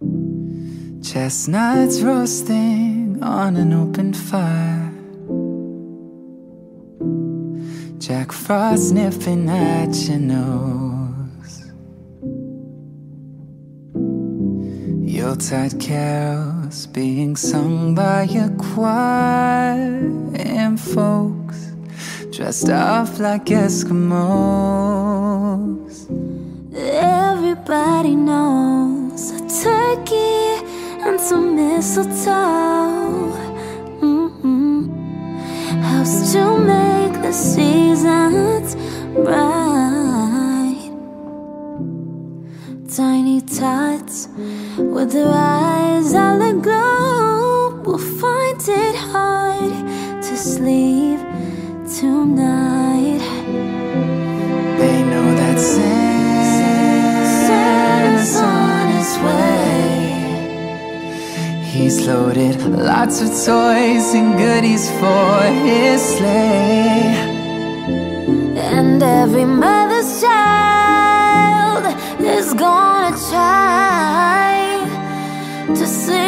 Chestnuts roasting on an open fire. Jack Frost nipping at your nose. Yuletide carols being sung by a choir. And folks dressed up like Eskimos. Everybody knows some mistletoe mm-hmm. helps to make the seasons bright. Tiny tots with their eyes all aglow will find it hard to sleep tonight. He's loaded lots of toys and goodies for his sleigh. And every mother's child is gonna try to see